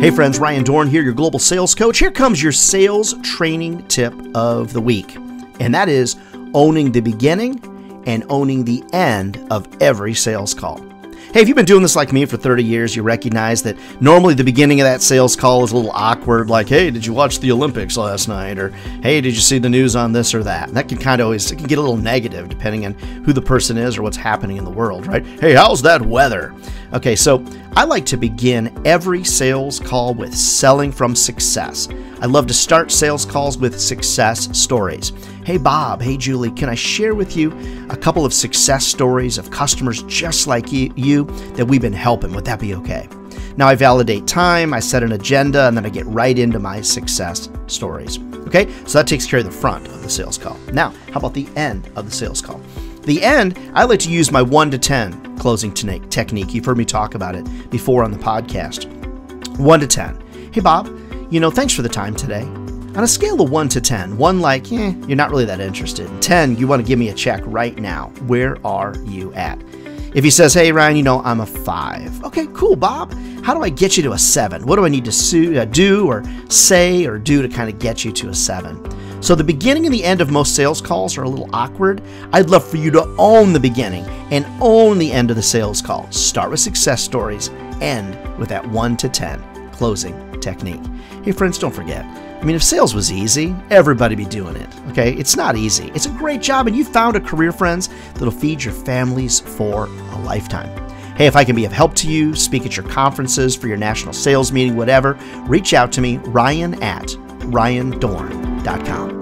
Hey friends, Ryan Dohrn here, your global sales coach. Here comes your sales training tip of the week, and that is owning the beginning and owning the end of every sales call. Hey, if you've been doing this like me for 30 years, you recognize that normally the beginning of that sales call is a little awkward, like, hey, did you watch the Olympics last night? Or, hey, did you see the news on this or that? And that can kind of always, it can get a little negative depending on who the person is or what's happening in the world, right? Hey, how's that weather? Okay, so I like to begin every sales call with selling from success. I love to start sales calls with success stories. Hey, Bob, hey, Julie, can I share with you a couple of success stories of customers just like you, that we've been helping? Would that be okay? Now I validate time, I set an agenda, and then I get right into my success stories. Okay, so that takes care of the front of the sales call. Now, how about the end of the sales call? The end, I like to use my 1 to 10 closing technique. You've heard me talk about it before on the podcast. 1 to 10. Hey, Bob, you know, thanks for the time today. On a scale of 1 to 10, 1 like, eh, you're not really that interested. 10, you want to give me a check right now. Where are you at? If he says, hey, Ryan, you know, I'm a 5. Okay, cool, Bob. How do I get you to a 7? What do I need to sue, uh, do or say or do to kind of get you to a 7? So the beginning and the end of most sales calls are a little awkward. I'd love for you to own the beginning and own the end of the sales call. Start with success stories, end with that 1 to 10 closing technique. Hey friends, don't forget. I mean, if sales was easy, everybody be doing it. Okay? It's not easy. It's a great job and you found a career, friends, that'll feed your families for a lifetime. Hey, if I can be of help to you, speak at your conferences, for your national sales meeting, whatever, reach out to me, Ryan at ryandohrn.com.